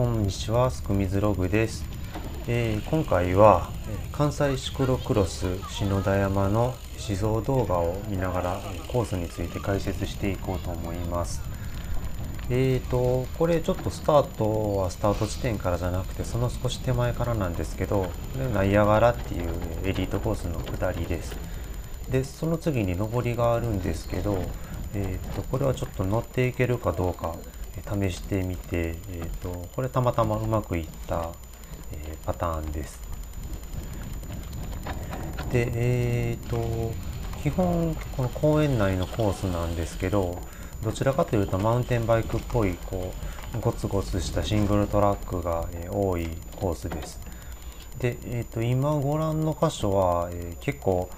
こんにちは、すくみずログです。えー、今回は関西シクロクロス篠田山の思想動画を見ながらコースについて解説していこうと思います。えーと、これちょっとスタートはスタート地点からじゃなくてその少し手前からなんですけど、ナイアガラっていうエリートコースの下りです。で、その次に上りがあるんですけど、えーと、これはちょっと乗っていけるかどうか試してみて、えーと、これたまたまうまくいった、えー、パターンです。で、えっ、ー、と基本この公園内のコースなんですけどどちらかというとマウンテンバイクっぽいこうゴツゴツしたシングルトラックが、えー、多いコースです。で、えーと、今ご覧の箇所は、え、結構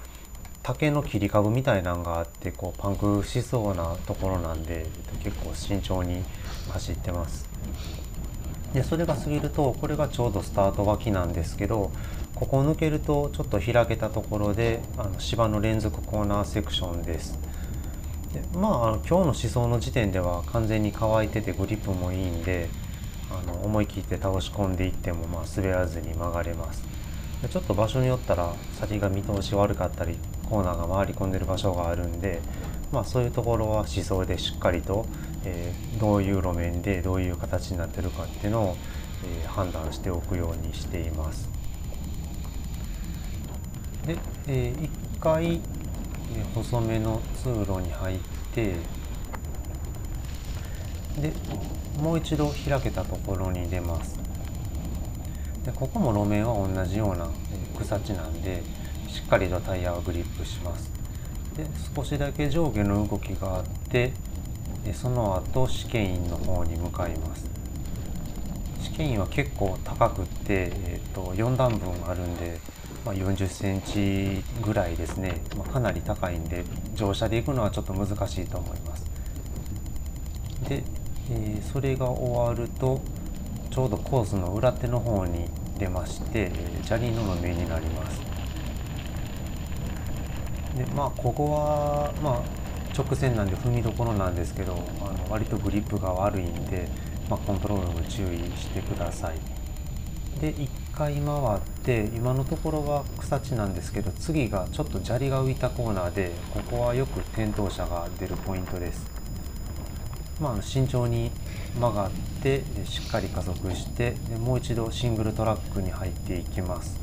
竹の切り株みたいなのがあってこうパンクしそうなところなんで結構慎重に走ってます。でそれが過ぎるとこれがちょうどスタート脇なんですけどここを抜けるとちょっと開けたところであの芝の連続コーナーセクションです。でまあ今日の思想の時点では完全に乾いててグリップもいいんであの思い切って倒し込んでいってもまあ滑らずに曲がれます。ちょっと場所によったら先が見通し悪かったりコーナーが回り込んでる場所があるんで、まあ、そういうところは思想でしっかりと、えー、どういう路面でどういう形になってるかっていうのを、えー、判断しておくようにしています。で、えー、1回、え細めの通路に入ってでもう一度開けたところに出ます。でここも路面は同じような草地なんでしっかりとタイヤはグリップします。で少しだけ上下の動きがあってその後試験員の方に向かいます。試験員は結構高くって、えーと、4段分あるんで、まあ、40センチぐらいですね、まあ、かなり高いんで乗車で行くのはちょっと難しいと思います。で、えー、それが終わるとちょうどコースの裏手の方に出まして砂利の路面になります。でまあここはまあ直線なんで踏みどころなんですけどあの割とグリップが悪いんで、まあ、コントロールも注意してください。で1回回って今のところは草地なんですけど次がちょっと砂利が浮いたコーナーでここはよく転倒者が出るポイントです。まあ、慎重に曲がってしっかり加速してもう一度シングルトラックに入っていきます、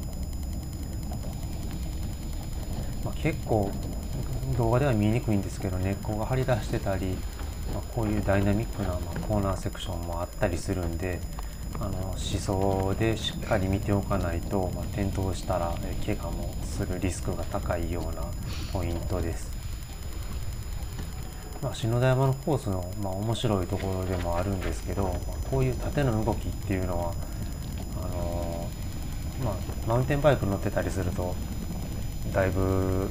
まあ、結構動画では見えにくいんですけど根っこが張り出してたり、まあ、こういうダイナミックなまコーナーセクションもあったりするんであの思想でしっかり見ておかないと、まあ、転倒したら怪我もするリスクが高いようなポイントです。まあ、篠田山のコースの、まあ、面白いところでもあるんですけど、まあ、こういう縦の動きっていうのはあのー、まあ、マウンテンバイク乗ってたりするとだいぶ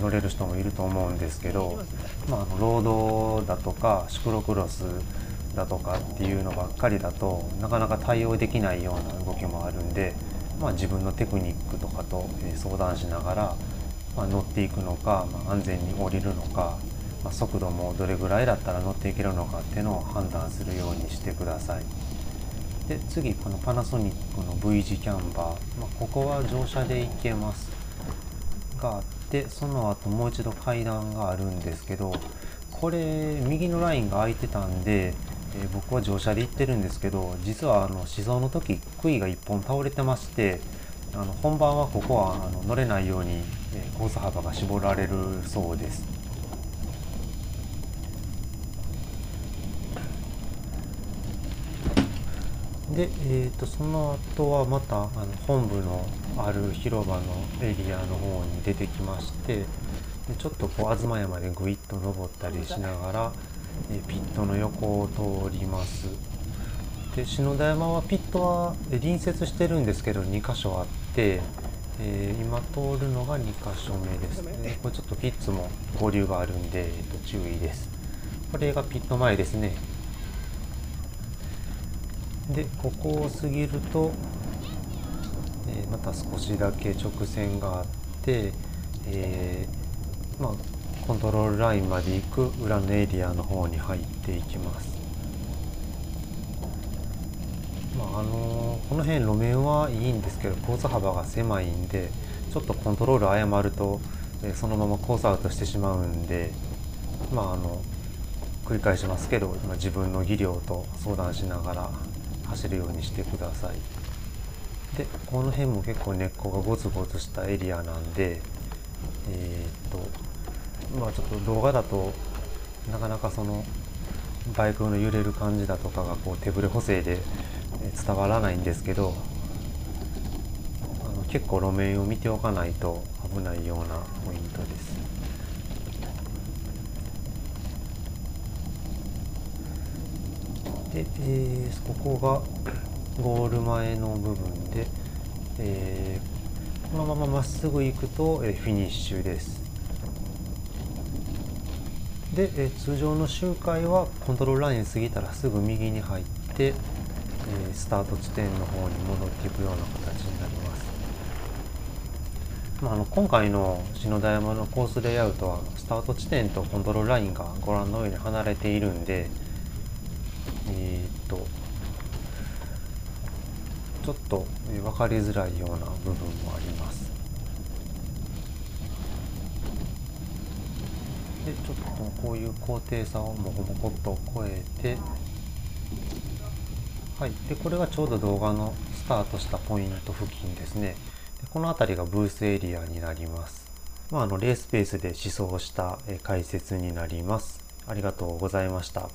乗れる人もいると思うんですけど、まあ、あのロードだとかシクロクロスだとかっていうのばっかりだとなかなか対応できないような動きもあるんで、まあ、自分のテクニックとかと相談しながら、まあ、乗っていくのか、まあ、安全に降りるのかま、速度もどれぐらいだったら乗っていけるのかっていうのを判断するようにしてください。で次このパナソニックの V 字キャンバー、まあ、ここは乗車で行けます。があってその後もう一度階段があるんですけどこれ右のラインが空いてたんで、えー、僕は乗車で行ってるんですけど実はあの思想の時杭が1本倒れてましてあの本番はここはあの乗れないように、えー、コース幅が絞られるそうです。で、えーと、その後はまたあの本部のある広場のエリアの方に出てきましてでちょっとこう東山でぐいっと登ったりしながら、えピットの横を通ります。で篠田山はピットは隣接してるんですけど2箇所あって、えー、今通るのが2箇所目ですね。これちょっとキッズも合流があるんで、えー、と注意です。これがピット前ですね。でここを過ぎると、えー、また少しだけ直線があって、えー、まあ、コントロールラインまで行く裏のエリアの方に入っていきます。まあのこの辺路面はいいんですけどコース幅が狭いんでちょっとコントロール誤ると、えそのままコースアウトしてしまうんでまああの繰り返しますけど今自分の技量と相談しながら走るようにしてくださいでこの辺も結構根っこがゴツゴツしたエリアなんでえー、っとまあちょっと動画だとなかなかそのバイクの揺れる感じだとかがこう手ぶれ補正で伝わらないんですけどあの結構路面を見ておかないと危ないようなポイントです。で、えー、ここがゴール前の部分で、えー、このまままっすぐ行くと、えー、フィニッシュです。で、え通常の周回はコントロールライン過ぎたらすぐ右に入って、えスタート地点の方に戻っていくような形になります。まあ、あの今回の篠田山のコースレイアウトはスタート地点とコントロールラインがご覧のように離れているんで、えー、っとちょっと分かりづらいような部分もあります。でちょっとこういう高低差をもこもこっと超えてはい。でこれがちょうど動画のスタートしたポイント付近ですね。でこの辺りがブースエリアになります。まあ、あのレースペースで思想した解説になります。ありがとうございました。